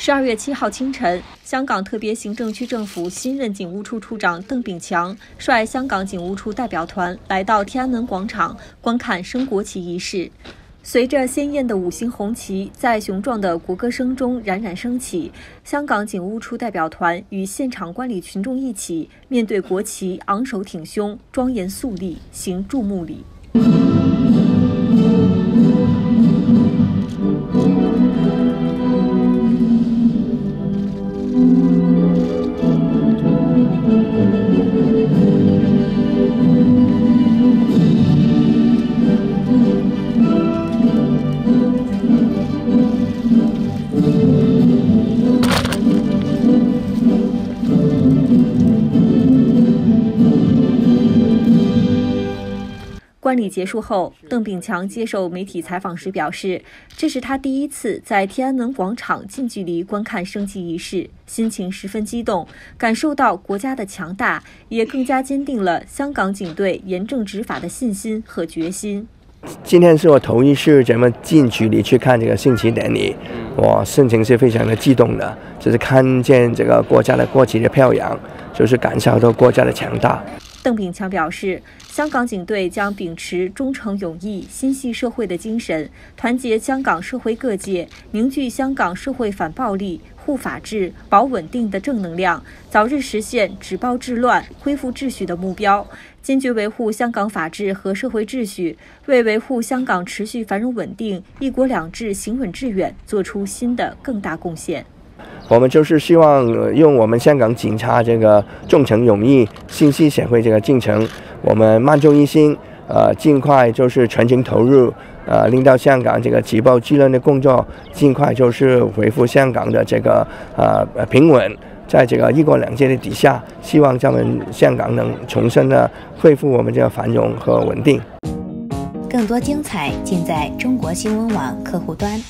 十二月七号清晨，香港特别行政区政府新任警务处处长邓炳强率香港警务处代表团来到天安门广场观看升国旗仪式。随着鲜艳的五星红旗在雄壮的国歌声中冉冉升起，香港警务处代表团与现场观礼群众一起面对国旗昂首挺胸，庄严肃立，行注目礼。thank you 观礼结束后，邓炳强接受媒体采访时表示，这是他第一次在天安门广场近距离观看升旗仪式，心情十分激动，感受到国家的强大，也更加坚定了香港警队严正执法的信心和决心。今天是我头一次这么近距离去看这个升旗典礼，我心情是非常的激动的，就是看见这个国家的国旗的飘扬，就是感受到国家的强大。邓炳强表示，香港警队将秉持忠诚勇毅、心系社会的精神，团结香港社会各界，凝聚香港社会反暴力、护法治、保稳定的正能量，早日实现止暴制乱、恢复秩序的目标，坚决维护香港法治和社会秩序，为维护香港持续繁荣稳定、一国两制行稳致远做出新的更大贡献。我们就是希望用我们香港警察这个忠诚勇毅、信息社会这个进程，我们万众一心，呃，尽快就是全情投入，呃，令到香港这个举报治乱的工作尽快就是恢复香港的这个呃平稳，在这个一国两制的底下，希望咱们香港能重新的恢复我们这个繁荣和稳定。更多精彩尽在中国新闻网客户端。